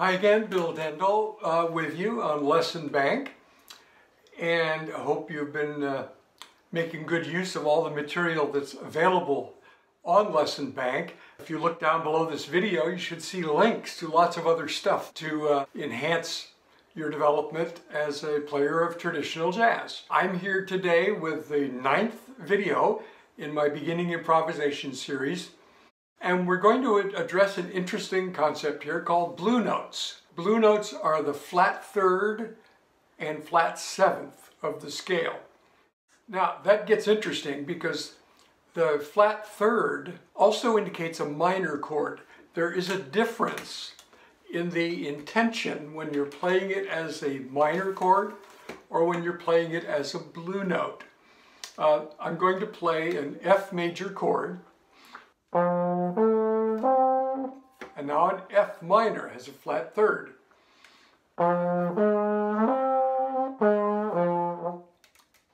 Hi again, Bill Dendle uh, with you on Lesson Bank. And I hope you've been uh, making good use of all the material that's available on Lesson Bank. If you look down below this video, you should see links to lots of other stuff to uh, enhance your development as a player of traditional jazz. I'm here today with the ninth video in my beginning improvisation series and we're going to address an interesting concept here called blue notes. Blue notes are the flat third and flat seventh of the scale. Now that gets interesting because the flat third also indicates a minor chord. There is a difference in the intention when you're playing it as a minor chord or when you're playing it as a blue note. Uh, I'm going to play an F major chord and now an F minor has a flat third.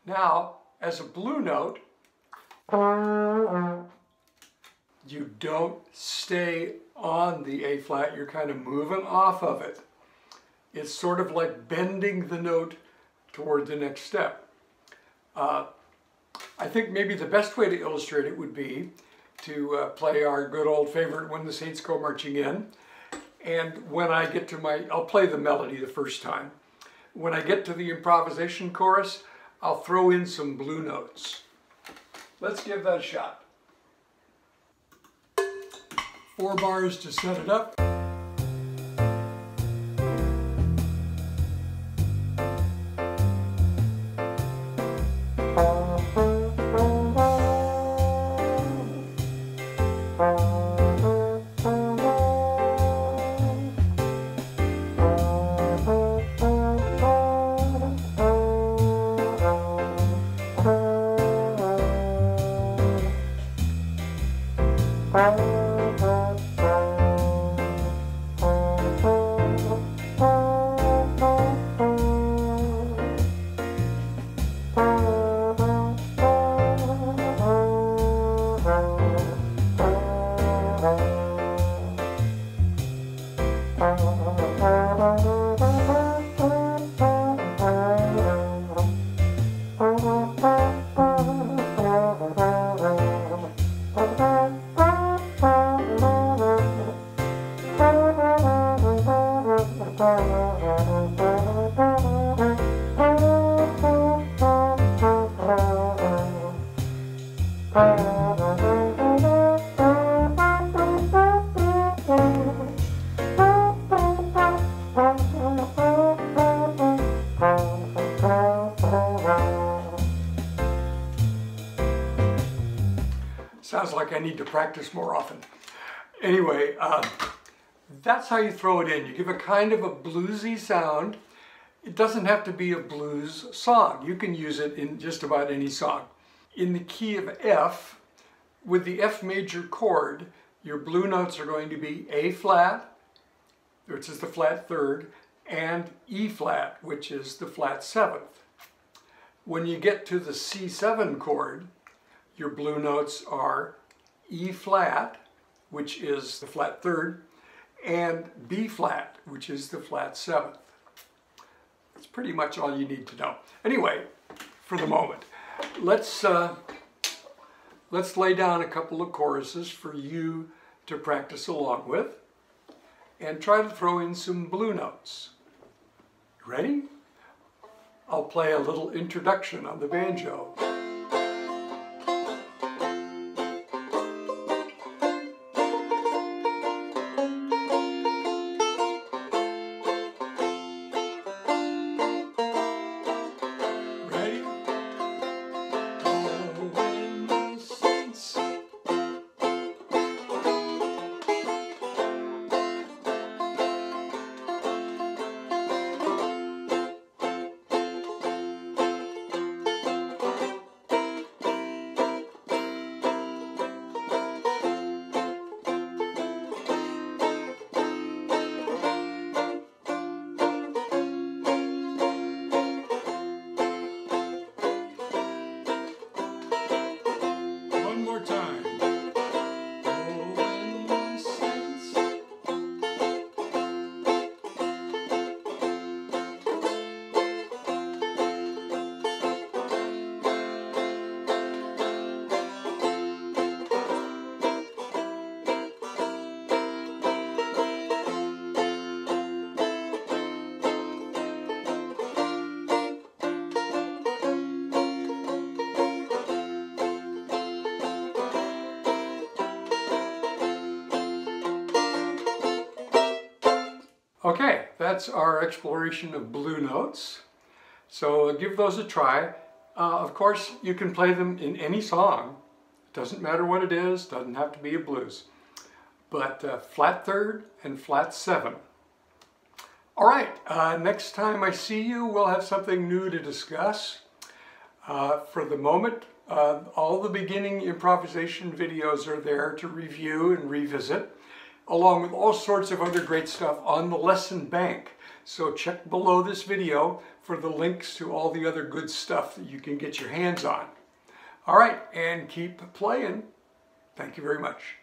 Now, as a blue note, you don't stay on the A flat, you're kind of moving off of it. It's sort of like bending the note toward the next step. Uh, I think maybe the best way to illustrate it would be to uh, play our good old favorite When the Saints Go Marching In. And when I get to my, I'll play the melody the first time. When I get to the improvisation chorus, I'll throw in some blue notes. Let's give that a shot. Four bars to set it up. Sounds like I need to practice more often. Anyway, uh, that's how you throw it in. You give a kind of a bluesy sound. It doesn't have to be a blues song. You can use it in just about any song. In the key of F, with the F major chord, your blue notes are going to be A flat, which is the flat third, and E flat, which is the flat seventh. When you get to the C7 chord, your blue notes are E flat, which is the flat third, and B flat, which is the flat seventh. That's pretty much all you need to know. Anyway, for the moment, let's uh, let's lay down a couple of choruses for you to practice along with and try to throw in some blue notes. Ready? I'll play a little introduction on the banjo. That's our exploration of blue notes. So give those a try. Uh, of course, you can play them in any song. Doesn't matter what it is, doesn't have to be a blues. But uh, flat third and flat seven. All right, uh, next time I see you, we'll have something new to discuss. Uh, for the moment, uh, all the beginning improvisation videos are there to review and revisit, along with all sorts of other great stuff on the lesson bank. So check below this video for the links to all the other good stuff that you can get your hands on. All right, and keep playing. Thank you very much.